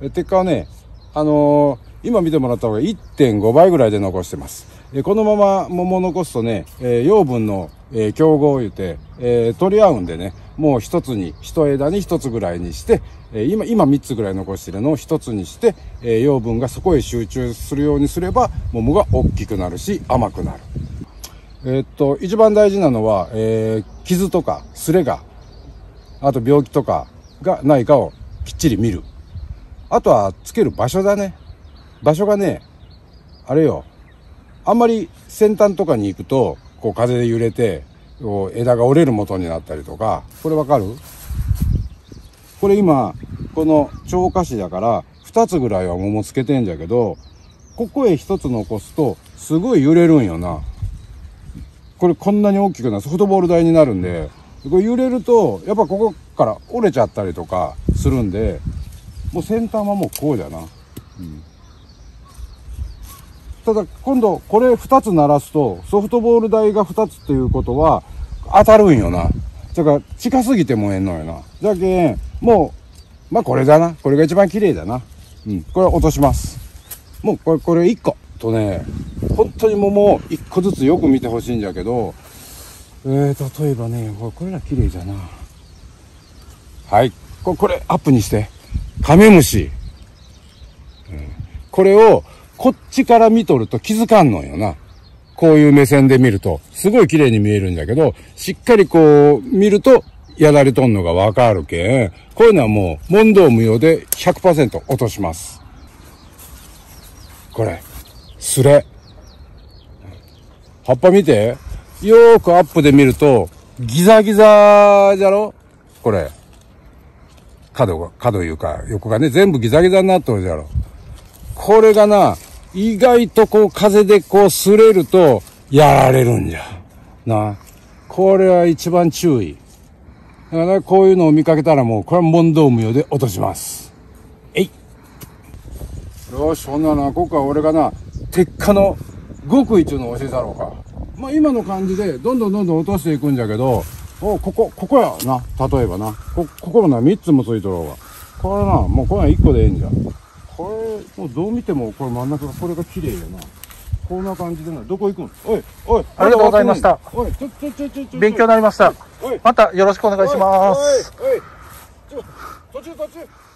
え鉄火はね、あのー、今見てもらった方が1.5倍ぐらいで残してます。えこのまま桃を残すとね、え、養分の、え、競合を言って、え、取り合うんでね、もう一つに、一枝に一つぐらいにして、え今、今三つぐらい残してるのを一つにして、え養分がそこへ集中するようにすれば、桃が大きくなるし、甘くなる。えっと、一番大事なのは、え傷とか、すれが、あと病気とかがないかをきっちり見る。あとは、つける場所だね。場所がね、あれよ、あんまり先端とかに行くと、こう風で揺れて、こう枝が折れる元になったりとか、これわかる？これ今、この超過紙だから、二つぐらいは桃つけてんじゃけど、ここへ一つ残すと、すごい揺れるんよな。これこんなに大きくなる。ソフトボール台になるんで、これ揺れると、やっぱここから折れちゃったりとかするんで、もう先端はもうこうじゃな。うんただ今度これ2つ鳴らすとソフトボール台が2つっていうことは当たるんよな。だから近すぎてもえんのよな。じゃけん、もう、まあこれだな。これが一番綺麗だな。うん。これ落とします。もうこれ、これ1個。とね、本当に桃を1個ずつよく見てほしいんじゃけど、えー、例えばね、これら綺麗じゃな。はい。これこれアップにして。カメムシ。これをこっちから見とると気づかんのよな。こういう目線で見ると、すごい綺麗に見えるんだけど、しっかりこう見ると、やられとんのがわかるけん、こういうのはもう問答無用で100%落とします。これ、すれ。葉っぱ見て。よーくアップで見ると、ギザギザじゃろ？これ。角が、角いうか、横がね、全部ギザギザになっとるじゃろ。これがな、意外とこう風でこう擦れるとやられるんじゃ。な。これは一番注意。だからこういうのを見かけたらもう、これは問答無用で落とします。えい。よし、ほんならここは俺がな、鉄火の極意っていうのを教えたろうか。まあ今の感じでどんどんどんどん落としていくんじゃけど、お、ここ、ここやな。例えばな。こ、ここもな、3つもついとろうが。これな、もうこれは1個でええんじゃ。これ、もうどう見ても、これ真ん中が、これが綺麗やな。こんな感じでな。どこ行くん？おい、おい、ありがとうございました。おい、ちょ、ちょ、ちょ、ちょ、ちょ。勉強になりました。またよろしくお願いします。おい、おい、ちょ、途中途中。